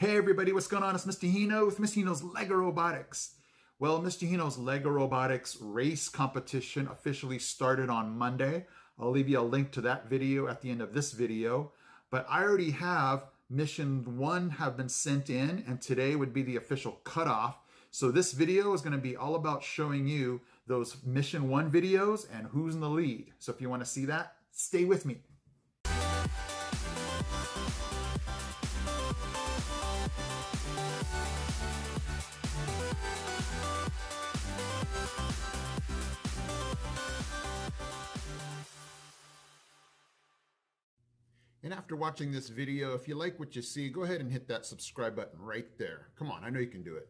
Hey everybody, what's going on? It's Mr. Hino with Mr. Hino's LEGO Robotics. Well, Mr. Hino's LEGO Robotics race competition officially started on Monday. I'll leave you a link to that video at the end of this video. But I already have mission one have been sent in and today would be the official cutoff. So this video is going to be all about showing you those mission one videos and who's in the lead. So if you want to see that, stay with me. And after watching this video, if you like what you see, go ahead and hit that subscribe button right there. Come on, I know you can do it.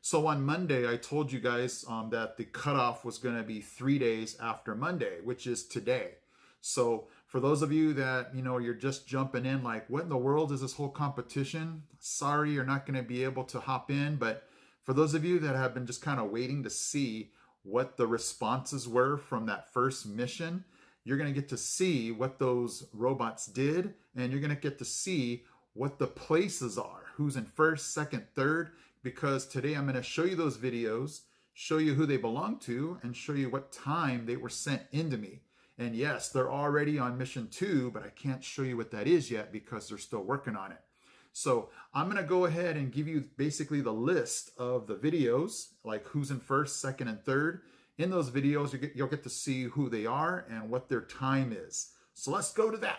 So on Monday, I told you guys um, that the cutoff was going to be three days after Monday, which is today. So for those of you that, you know, you're just jumping in like, what in the world is this whole competition? Sorry, you're not going to be able to hop in. But for those of you that have been just kind of waiting to see what the responses were from that first mission, you're going to get to see what those robots did, and you're going to get to see what the places are, who's in first, second, third, because today I'm going to show you those videos, show you who they belong to, and show you what time they were sent into me. And yes, they're already on mission two, but I can't show you what that is yet because they're still working on it. So I'm going to go ahead and give you basically the list of the videos, like who's in first, second, and third. In those videos, you'll get to see who they are and what their time is. So let's go to that.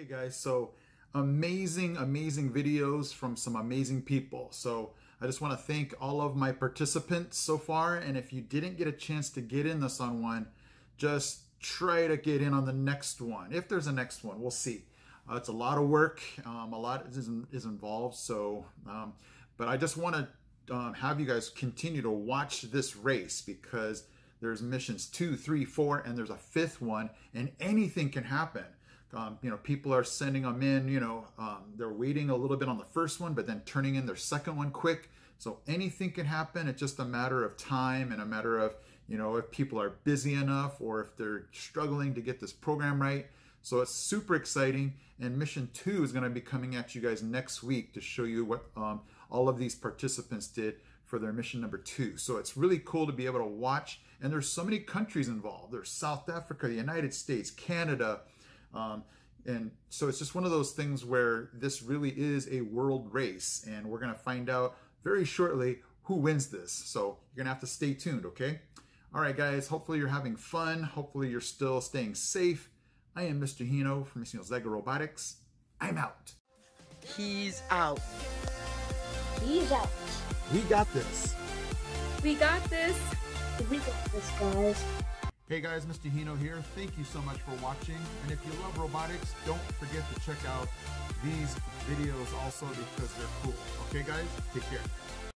Okay guys, so amazing, amazing videos from some amazing people. So I just want to thank all of my participants so far. And if you didn't get a chance to get in this on one, just try to get in on the next one. If there's a next one, we'll see. Uh, it's a lot of work, um, a lot is, is involved. So, um, but I just want to um, have you guys continue to watch this race because there's missions two, three, four, and there's a fifth one, and anything can happen. Um, you know, people are sending them in, you know, um, they're waiting a little bit on the first one, but then turning in their second one quick. So anything can happen. It's just a matter of time and a matter of, you know, if people are busy enough or if they're struggling to get this program right. So it's super exciting. And mission two is going to be coming at you guys next week to show you what um, all of these participants did for their mission number two. So it's really cool to be able to watch. And there's so many countries involved. There's South Africa, the United States, Canada, um, and so it's just one of those things where this really is a world race, and we're going to find out very shortly who wins this. So you're going to have to stay tuned, okay? All right, guys, hopefully you're having fun. Hopefully you're still staying safe. I am Mr. Hino from Mr. Hino's LEGO Robotics. I'm out. He's out. He's out. We got this. We got this. We got this, guys. Hey guys, Mr. Hino here. Thank you so much for watching. And if you love robotics, don't forget to check out these videos also because they're cool. Okay guys, take care.